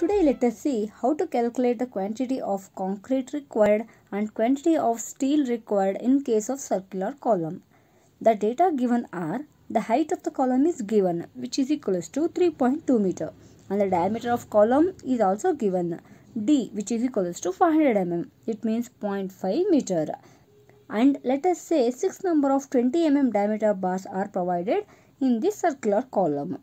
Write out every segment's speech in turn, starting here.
Today let us see how to calculate the quantity of concrete required and quantity of steel required in case of circular column. The data given are the height of the column is given which is equals to 3.2 meter and the diameter of column is also given d which is equals to 500 mm it means 0.5 meter and let us say 6 number of 20 mm diameter bars are provided in this circular column.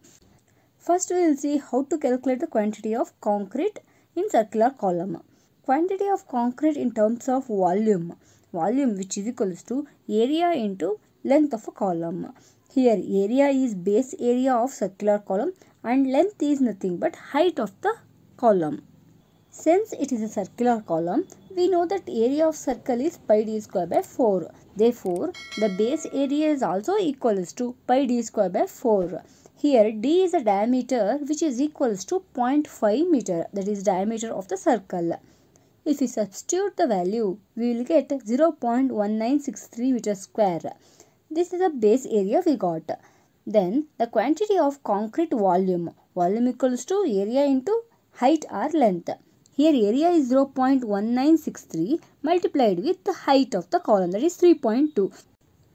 First we will see how to calculate the quantity of concrete in circular column. Quantity of concrete in terms of volume. Volume which is equals to area into length of a column. Here area is base area of circular column and length is nothing but height of the column. Since it is a circular column, we know that area of circle is pi d square by 4. Therefore, the base area is also equals to pi d square by 4. Here d is the diameter which is equals to 0.5 meter that is diameter of the circle. If we substitute the value, we will get 0.1963 meter square. This is the base area we got. Then the quantity of concrete volume. Volume equals to area into height or length. Here area is 0.1963 multiplied with the height of the column that is 3.2.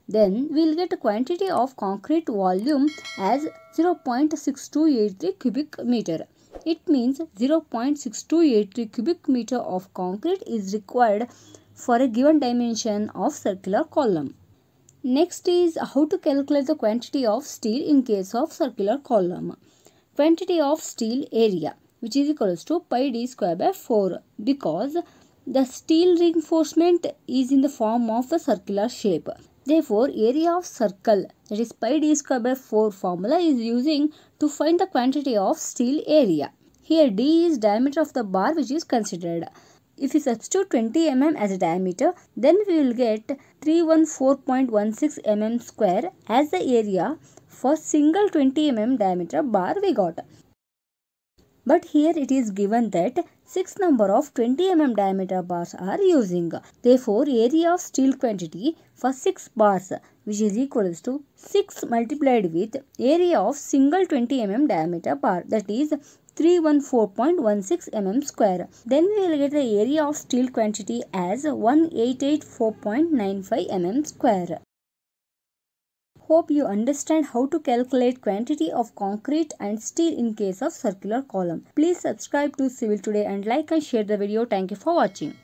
Then we will get a quantity of concrete volume as 0.6283 cubic meter. It means 0.6283 cubic meter of concrete is required for a given dimension of circular column. Next is how to calculate the quantity of steel in case of circular column. Quantity of steel area which is equals to pi d square by 4 because the steel reinforcement is in the form of a circular shape. Therefore, area of circle that is pi d square by 4 formula is using to find the quantity of steel area. Here d is diameter of the bar which is considered. If we substitute 20 mm as a diameter, then we will get 314.16 mm square as the area for single 20 mm diameter bar we got. But here it is given that 6 number of 20 mm diameter bars are using. Therefore, area of steel quantity for 6 bars which is equals to 6 multiplied with area of single 20 mm diameter bar that is 314.16 mm square. Then we will get the area of steel quantity as 1884.95 mm square. Hope you understand how to calculate quantity of concrete and steel in case of circular column. Please subscribe to Civil Today and like and share the video. Thank you for watching.